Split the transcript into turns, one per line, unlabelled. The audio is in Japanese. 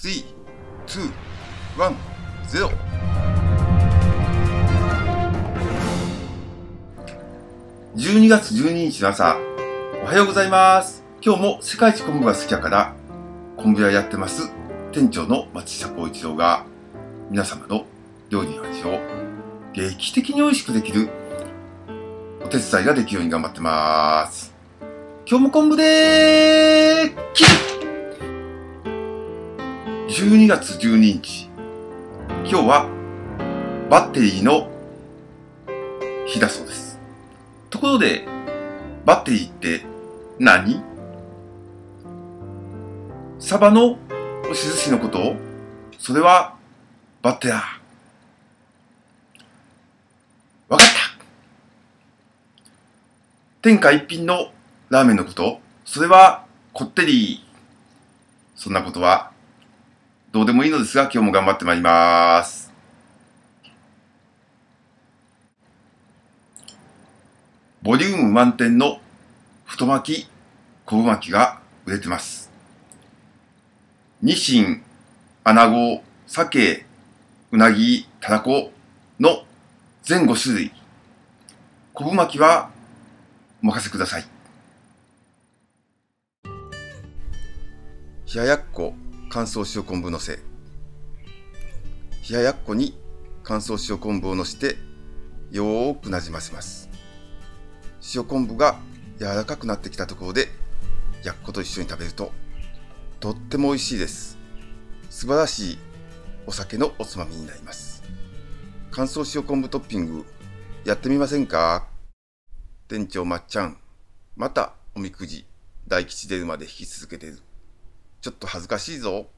3、2、1、012月12日の朝、おはようございます。今日も世界一昆布が好きやから、昆布屋やってます店長の松下幸一郎が皆様の料理の味を劇的に美味しくできるお手伝いができるように頑張ってます。今日も昆布でー12月12日。今日はバッテリーの日だそうです。ところで、バッテリーって何？サバの押し寿司のこと？それはバッテラー。わかった天下一品のラーメンのこと？それはこってり。そんなことはどうでもいいのですが、今日も頑張ってまいります。ボリューム満点の太巻き、昆布巻きが売れてます。ニシン、アナゴ、サケ、ウナギ、タラコの全5種類。昆布巻きはお任せください。冷ややっこ乾燥塩昆布のせ。冷ややっこに乾燥塩昆布をのしてよーくなじませます。塩昆布が柔らかくなってきたところでやっこと一緒に食べるととっても美味しいです。素晴らしいお酒のおつまみになります。乾燥塩昆布トッピングやってみませんか？店長まっちゃんまたおみくじ大吉出るまで引き続けてる。ちょっと恥ずかしいぞ。